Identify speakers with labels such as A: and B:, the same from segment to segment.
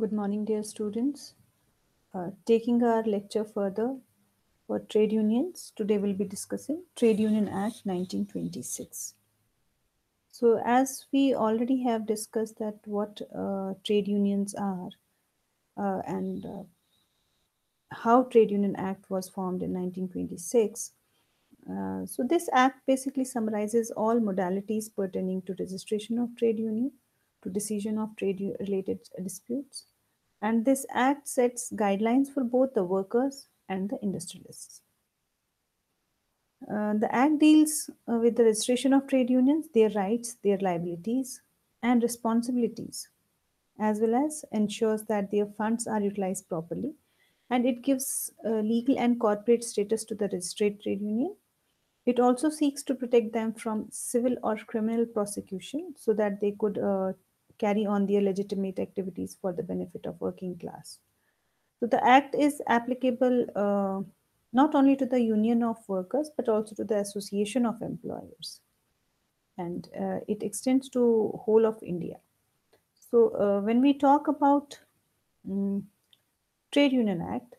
A: Good morning, dear students. Uh, taking our lecture further for trade unions, today we'll be discussing Trade Union Act 1926. So, as we already have discussed that what uh, trade unions are uh, and uh, how Trade Union Act was formed in 1926. Uh, so, this act basically summarizes all modalities pertaining to registration of trade union, to decision of trade related disputes, and this act sets guidelines for both the workers and the industrialists. Uh, the act deals uh, with the registration of trade unions, their rights, their liabilities, and responsibilities, as well as ensures that their funds are utilized properly. And it gives uh, legal and corporate status to the registered trade union. It also seeks to protect them from civil or criminal prosecution so that they could uh, carry on their legitimate activities for the benefit of working class. So the act is applicable uh, not only to the union of workers but also to the association of employers. And uh, it extends to whole of india. So uh, when we talk about um, trade union act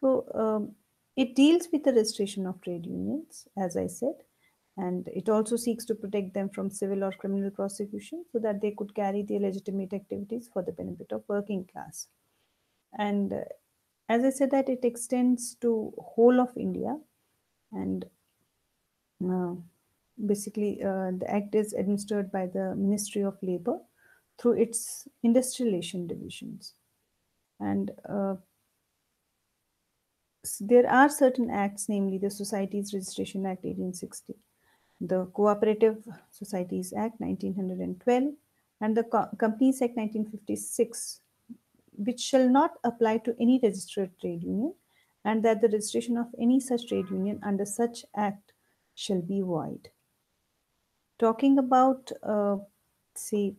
A: so um, it deals with the registration of trade unions as i said and it also seeks to protect them from civil or criminal prosecution so that they could carry their legitimate activities for the benefit of working class. And uh, as i said that it extends to whole of india. And uh, basically uh, the act is administered by the ministry of labor through its industrial relation divisions. And uh, there are certain acts namely the societies registration act 1860 the Cooperative Societies Act 1912 and the Co Companies Act 1956, which shall not apply to any registered trade union, and that the registration of any such trade union under such act shall be void. Talking about, uh, say,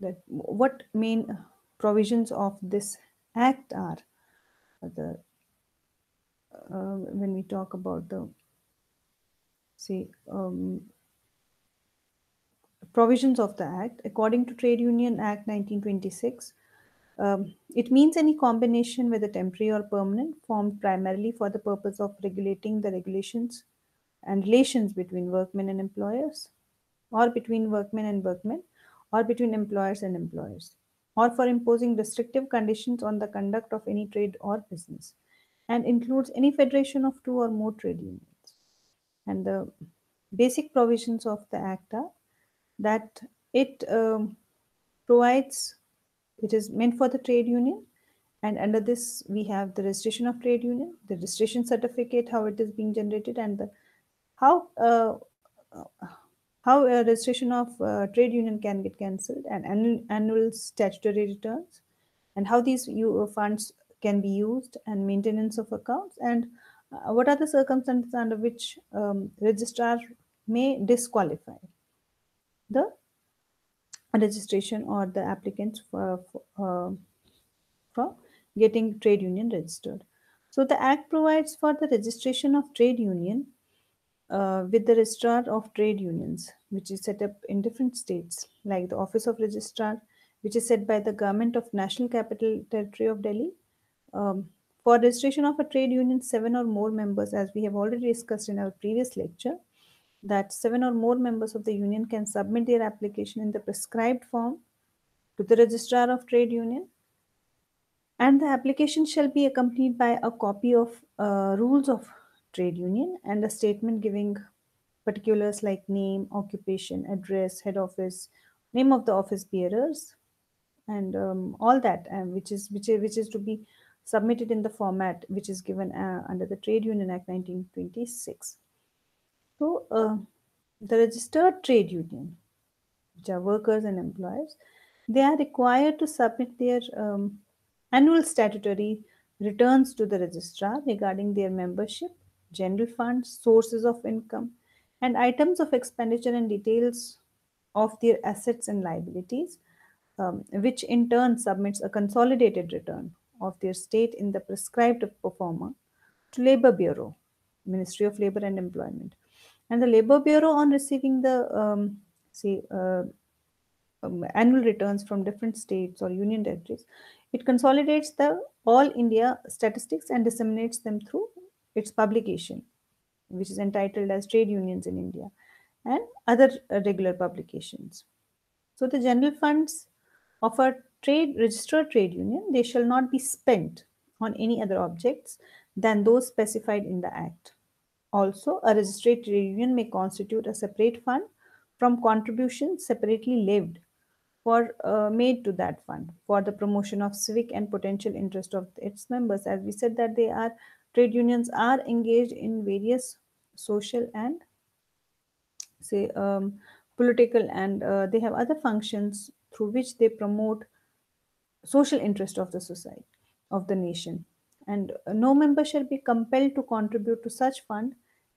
A: that what main provisions of this act are the uh, when we talk about the say um, provisions of the act. According to trade union act 1926 um, it means any combination whether temporary or permanent formed primarily for the purpose of regulating the regulations and relations between workmen and employers or between workmen and workmen or between employers and employers or for imposing restrictive conditions on the conduct of any trade or business and includes any federation of two or more trade unions and the basic provisions of the act are that it um, provides it is meant for the trade union and under this we have the registration of trade union the registration certificate how it is being generated and the how uh, how a registration of uh, trade union can get cancelled and annual, annual statutory returns and how these funds can be used and maintenance of accounts and uh, what are the circumstances under which um, registrar may disqualify the registration or the applicants for, for, uh, for getting trade union registered. So the Act provides for the registration of trade union uh, with the registrar of trade unions, which is set up in different states, like the Office of Registrar, which is set by the Government of National Capital Territory of Delhi, um, for registration of a trade union, seven or more members, as we have already discussed in our previous lecture, that seven or more members of the union can submit their application in the prescribed form to the registrar of trade union. And the application shall be accompanied by a copy of uh, rules of trade union and a statement giving particulars like name occupation address head office name of the office bearers and um, all that um, which is which is which is to be submitted in the format which is given uh, under the Trade Union Act 1926. So, uh, the registered trade union, which are workers and employers, they are required to submit their um, annual statutory returns to the registrar regarding their membership, general funds, sources of income, and items of expenditure and details of their assets and liabilities, um, which in turn submits a consolidated return of their state in the prescribed proforma to Labor Bureau, Ministry of Labor and Employment. And the Labor Bureau, on receiving the um, say uh, um, annual returns from different states or union territories, it consolidates the all India statistics and disseminates them through its publication, which is entitled as Trade Unions in India, and other uh, regular publications. So the general funds of a trade registered trade union, they shall not be spent on any other objects than those specified in the Act. Also, a registered trade union may constitute a separate fund from contributions separately levied for uh, made to that fund for the promotion of civic and potential interest of its members. As we said that they are trade unions are engaged in various social and say um, political and uh, they have other functions through which they promote social interest of the society of the nation. And no member shall be compelled to contribute to such fund.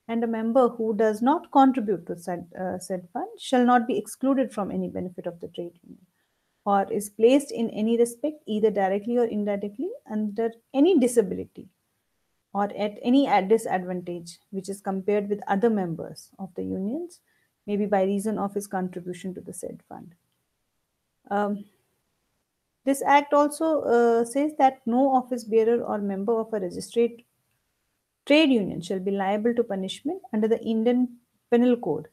A: And a member who does not contribute to said, uh, said fund shall not be excluded from any benefit of the trade union or is placed in any respect either directly or indirectly under any disability or at any disadvantage which is compared with other members of the unions maybe by reason of his contribution to the said fund. Um, this act also uh, says that no office bearer or member of a registered trade union shall be liable to punishment under the Indian Penal Code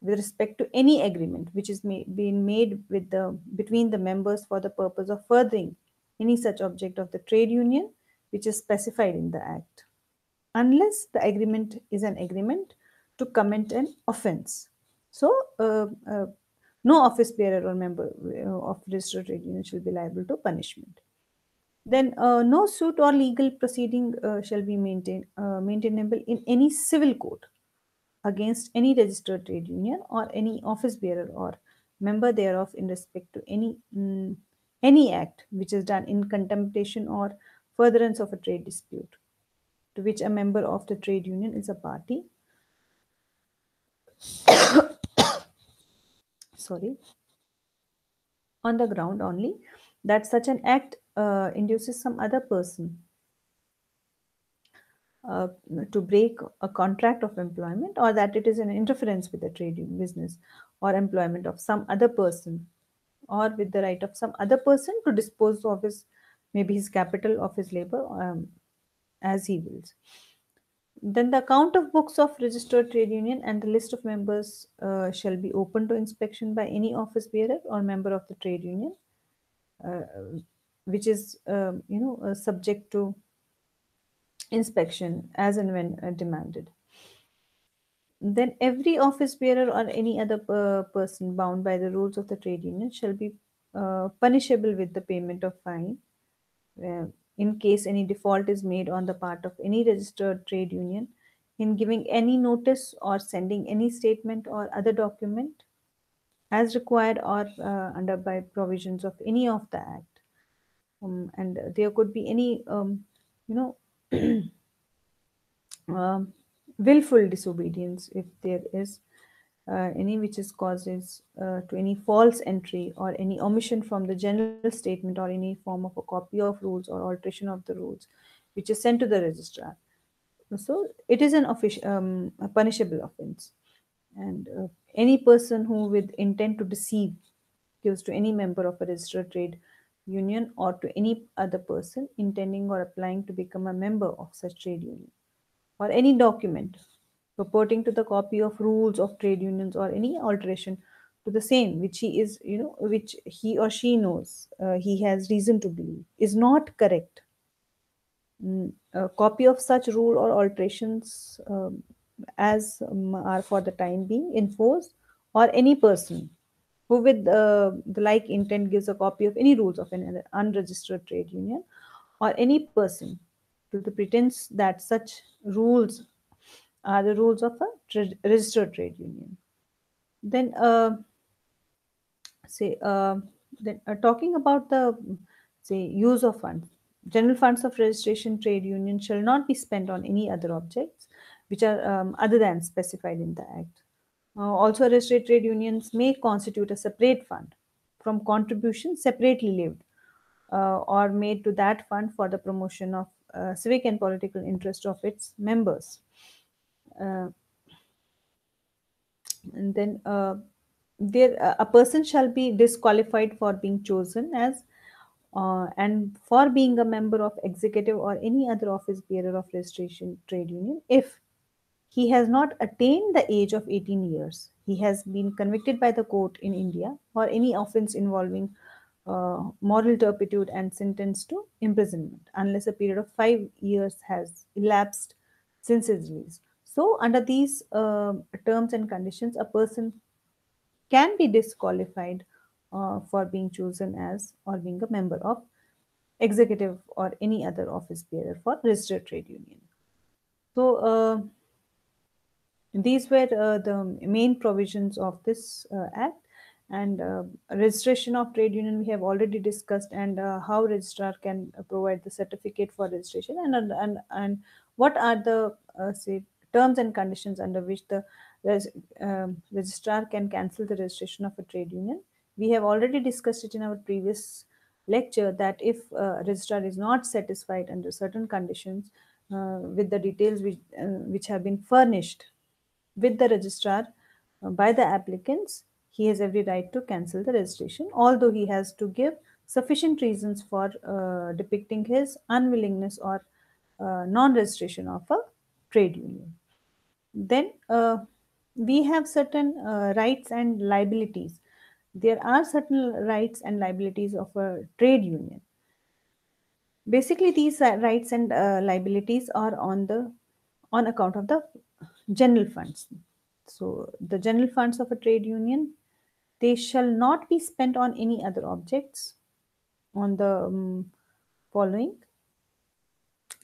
A: with respect to any agreement which is ma- being made with the between the members for the purpose of furthering any such object of the trade union which is specified in the act. Unless the agreement is an agreement to commit an offense. So uh, uh, no office bearer or member uh, of registered trade union shall be liable to punishment. Then uh, no suit or legal proceeding uh, shall be maintain, uh, maintainable in any civil court against any registered trade union or any office bearer or member thereof in respect to any mm, any act which is done in contemplation or furtherance of a trade dispute to which a member of the trade union is a party sorry on the ground only that such an act uh, induces some other person uh, to break a contract of employment or that it is an interference with the trading business or employment of some other person or with the right of some other person to dispose of his maybe his capital of his labor um, as he wills then the account of books of registered trade union and the list of members uh, shall be open to inspection by any office bearer or member of the trade union uh, which is um, you know uh, subject to inspection as and when uh, demanded. Then every office bearer or any other uh, person bound by the rules of the trade union shall be uh, punishable with the payment of fine in case any default is made on the part of any registered trade union in giving any notice or sending any statement or other document as required or uh, under by provisions of any of the act. Um, and there could be any um, you know um, willful disobedience if there is uh, any which is causes uh, to any false entry or any omission from the general statement or any form of a copy of rules or alteration of the rules which is sent to the registrar. So it is an official um, a punishable offense. And uh, any person who with intent to deceive gives to any member of a registered trade union or to any other person intending or applying to become a member of such trade union or any document purporting to the copy of rules of trade unions or any alteration to the same which he is you know which he or she knows uh, he has reason to believe is not correct. Mm, a copy of such rule or alterations um, as um, are for the time being enforced or any person who with uh, the like intent gives a copy of any rules of an unregistered trade union or any person to the pretense that such rules are the rules of a registered trade union. Then uh, say uh, then uh, talking about the say use of funds general funds of registration trade union shall not be spent on any other objects which are um, other than specified in the act. Uh, also registered trade unions may constitute a separate fund from contributions separately levied uh, or made to that fund for the promotion of uh, civic and political interest of its members uh, and then uh, there a person shall be disqualified for being chosen as uh, and for being a member of executive or any other office bearer of registration trade union if he has not attained the age of 18 years he has been convicted by the court in india for any offense involving uh, moral turpitude and sentenced to imprisonment unless a period of 5 years has elapsed since his release so under these uh, terms and conditions a person can be disqualified uh, for being chosen as or being a member of executive or any other office bearer for registered trade union. So uh, these were uh, the main provisions of this uh, act and uh, registration of trade union we have already discussed and how registrar can provide the certificate for registration and and and what are the say terms and conditions under which the res, um, registrar can cancel the registration of a trade union. We have already discussed it in our previous lecture that if a registrar is not satisfied under certain conditions uh, with the details which, uh, which have been furnished with the registrar uh, by the applicants, he has every right to cancel the registration, although he has to give sufficient reasons for uh, depicting his unwillingness or uh, non-registration of a trade union. Then uh, we have certain uh, rights and liabilities. There are certain rights and liabilities of a trade union. Basically, these rights and uh, liabilities are on the on account of the general funds. So the general funds of a trade union, they shall not be spent on any other objects on the um, following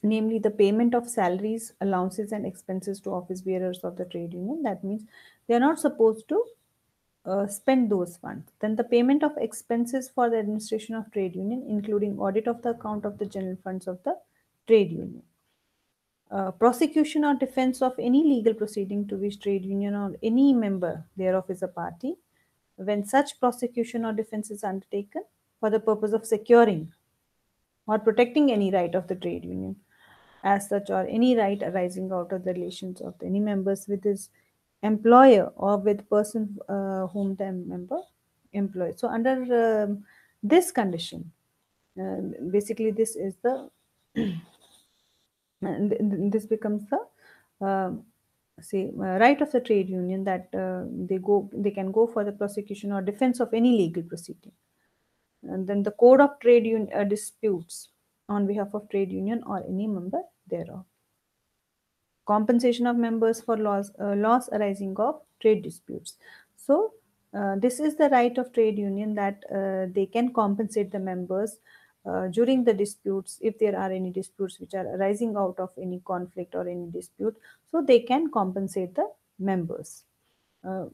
A: namely the payment of salaries, allowances, and expenses to office bearers of the trade union. That means they are not supposed to uh, spend those funds. Then the payment of expenses for the administration of trade union, including audit of the account of the general funds of the trade union. Uh, prosecution or defense of any legal proceeding to which trade union or any member thereof is a party, when such prosecution or defense is undertaken for the purpose of securing or protecting any right of the trade union as such or any right arising out of the relations of any members with his employer or with person uh, whom the member employs. So under um, this condition, uh, basically this is the this becomes the uh, say right of the trade union that uh, they go they can go for the prosecution or defense of any legal proceeding and then the code of trade union uh, disputes on behalf of trade union or any member thereof. Compensation of members for loss, uh, loss arising of trade disputes. So, uh, this is the right of trade union that uh, they can compensate the members uh, during the disputes if there are any disputes which are arising out of any conflict or any dispute. So, they can compensate the members uh,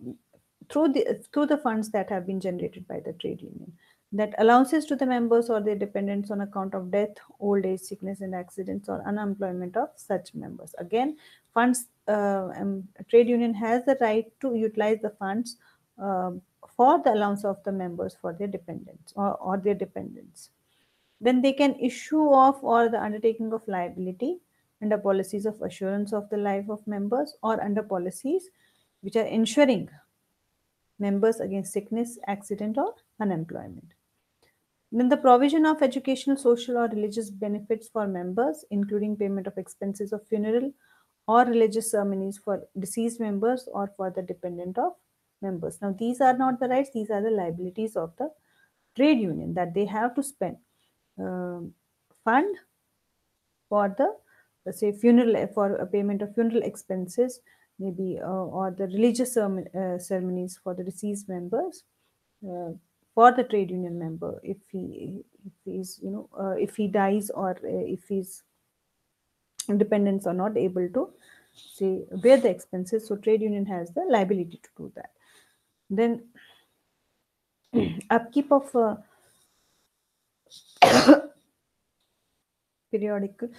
A: through the through the funds that have been generated by the trade union that allowances to the members or their dependents on account of death, old age, sickness, and accidents or unemployment of such members. Again, funds uh, um, trade union has the right to utilize the funds uh, for the allowance of the members for their dependents or, or their dependents. Then they can issue off or the undertaking of liability under policies of assurance of the life of members or under policies which are ensuring members against sickness, accident, or unemployment. Then the provision of educational, social, or religious benefits for members, including payment of expenses of funeral or religious ceremonies for deceased members or for the dependent of members. Now, these are not the rights, these are the liabilities of the trade union that they have to spend. Um, fund for the, let's say, funeral, for a payment of funeral expenses, maybe, uh, or the religious uh, ceremonies for the deceased members. Uh, for the trade union member if he if he's you know uh, if he dies or uh, if his dependents are not able to say bear the expenses so trade union has the liability to do that. Then upkeep of uh, periodical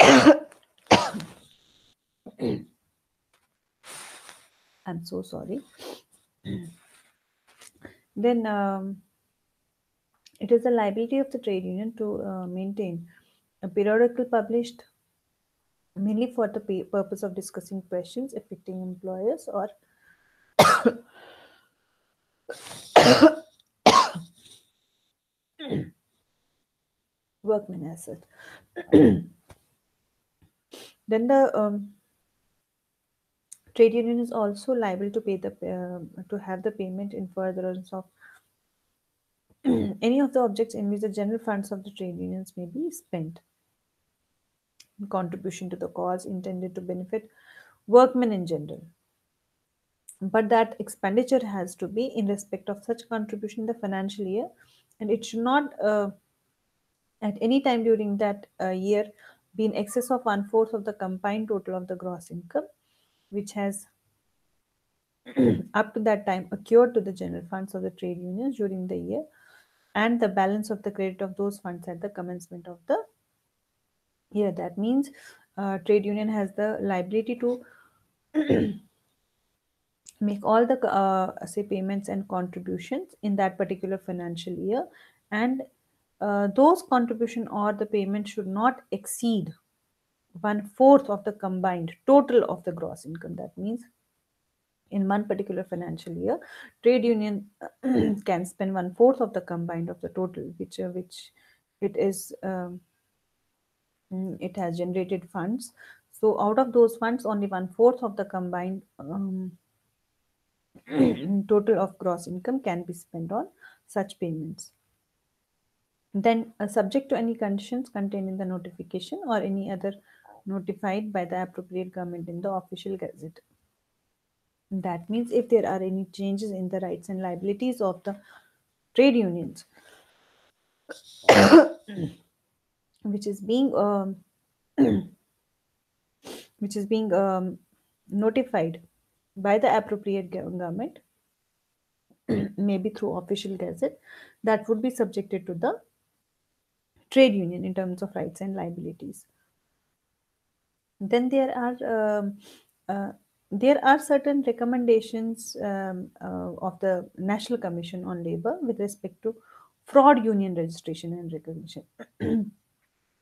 A: i'm so sorry then um, it is the liability of the trade union to uh, maintain a periodical published mainly for the purpose of discussing questions affecting employers or workmen asset. then the um, trade union is also liable to pay the uh, to have the payment in furtherance of any of the objects in which the general funds of the trade unions may be spent. In contribution to the cause intended to benefit workmen in general. But that expenditure has to be in respect of such contribution in the financial year and it should not uh, at any time during that uh, year be in excess of one fourth of the combined total of the gross income which has up to that time accrued to the general funds of the trade unions during the year and the balance of the credit of those funds at the commencement of the year. That means uh, trade union has the liability to make all the uh, say payments and contributions in that particular financial year and uh, those contribution or the payment should not exceed one fourth of the combined total of the gross income that means in one particular financial year trade union can spend one fourth of the combined of the total which uh, which it is um, mm, it has generated funds so out of those funds only one fourth of the combined um, total of gross income can be spent on such payments. Then, uh, subject to any conditions contained in the notification or any other notified by the appropriate government in the official gazette. That means if there are any changes in the rights and liabilities of the trade unions, which is being um, which is being um, notified by the appropriate government, maybe through official gazette, that would be subjected to the trade union in terms of rights and liabilities. Then there are um, uh, there are certain recommendations um, uh, of the National Commission on Labor with respect to fraud union registration and recognition.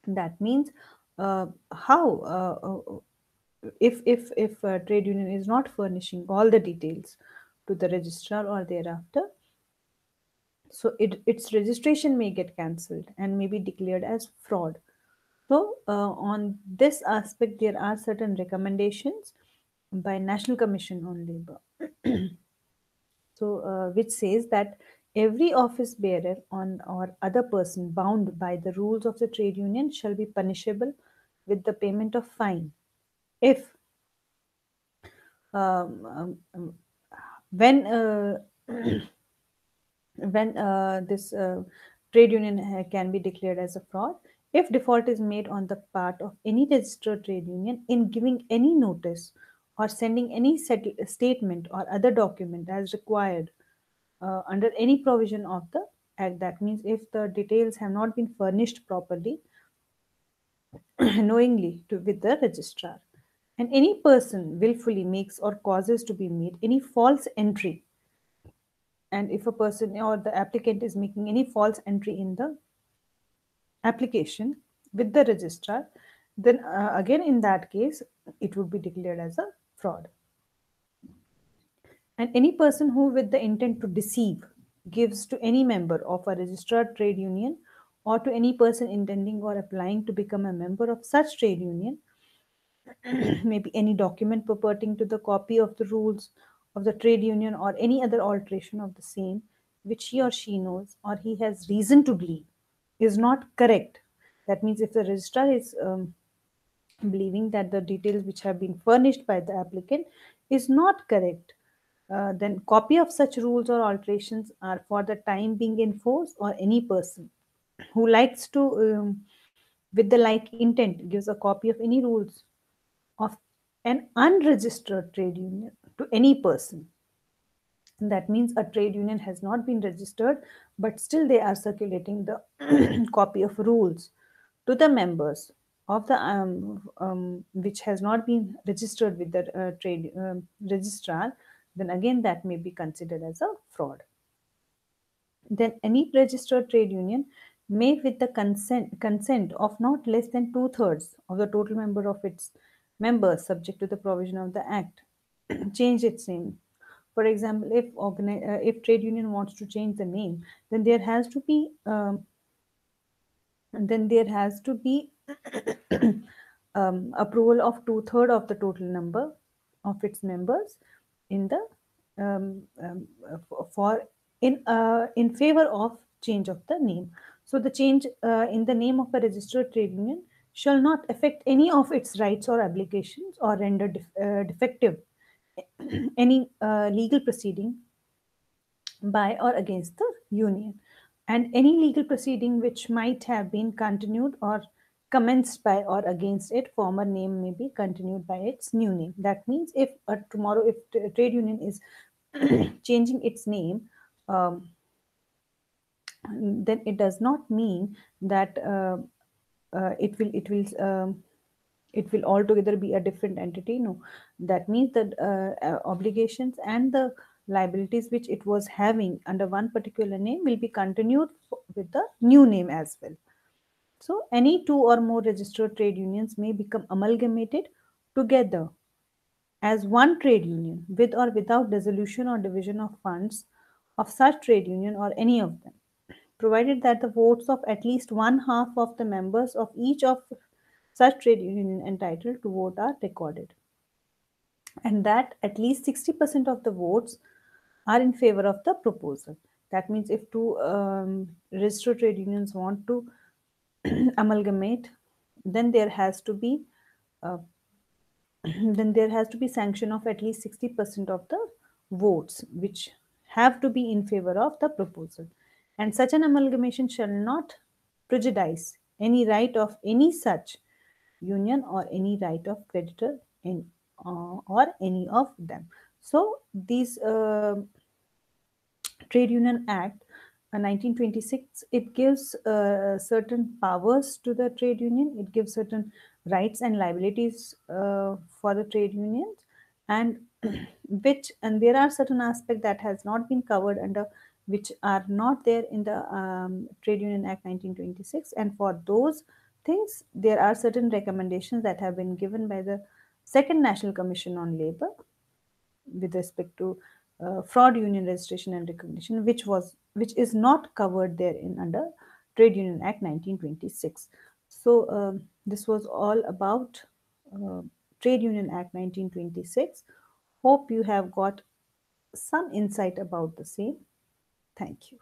A: that means uh, how uh, uh, if if if a trade union is not furnishing all the details to the registrar or thereafter so it, its registration may get cancelled and may be declared as fraud so uh, on this aspect there are certain recommendations by national commission on labor so uh, which says that every office bearer on or other person bound by the rules of the trade union shall be punishable with the payment of fine. If um, um, um when uh, when uh, this uh, trade union can be declared as a fraud if default is made on the part of any registered trade union in giving any notice or sending any statement or other document as required uh, under any provision of the act that means if the details have not been furnished properly knowingly to with the registrar. And any person willfully makes or causes to be made any false entry. And if a person or the applicant is making any false entry in the application with the registrar then uh, again in that case it would be declared as a fraud. And any person who with the intent to deceive gives to any member of a registered trade union or to any person intending or applying to become a member of such trade union maybe any document purporting to the copy of the rules of the trade union or any other alteration of the same which he or she knows or he has reason to believe is not correct that means if the registrar is um, believing that the details which have been furnished by the applicant is not correct uh, then copy of such rules or alterations are for the time being in force or any person who likes to um, with the like intent gives a copy of any rules of an unregistered trade union to any person. That means a trade union has not been registered, but still they are circulating the copy of rules to the members of the um, um, which has not been registered with the uh, trade um, registrar, then again that may be considered as a fraud. Then any registered trade union may with the consent consent of not less than two thirds of the total member of its members subject to the provision of the Act change its name For example, if uh, if trade union wants to change the name, then there has to be um, then there has to be um, approval of two third of the total number of its members in the um, um, for in uh, in favor of change of the name. So the change uh, in the name of a registered trade union shall not affect any of its rights or obligations or render def uh, defective any uh, legal proceeding by or against the union. And any legal proceeding which might have been continued or commenced by or against it former name may be continued by its new name. That means if uh, tomorrow if t- trade union is changing its name um, then it does not mean that uh, uh, it will it will um, it will altogether be a different entity no. That means that uh, uh, obligations and the liabilities which it was having under one particular name will be continued with the new name as well. So any two or more registered trade unions may become amalgamated together as one trade union with or without dissolution or division of funds of such trade union or any of them provided that the votes of at least one half of the members of each of such trade union entitled to vote are recorded. And that at least 60% of the votes are in favor of the proposal. That means if two um, registered trade unions want to amalgamate then there has to be uh, then there has to be sanction of at least 60% of the votes which have to be in favor of the proposal. And such an amalgamation shall not prejudice any right of any such union or any right of creditor in uh, or any of them. So these uh, trade union act uh, 1926 it gives uh, certain powers to the trade union. It gives certain rights and liabilities uh, for the trade unions. And which and there are certain aspects that has not been covered under which are not there in the um, trade union act 1926 and for those things there are certain recommendations that have been given by the second national commission on labor with respect to uh, fraud union registration and recognition which was which is not covered there in under trade union act 1926 so um, this was all about uh, trade union act 1926 hope you have got some insight about the same. Thank you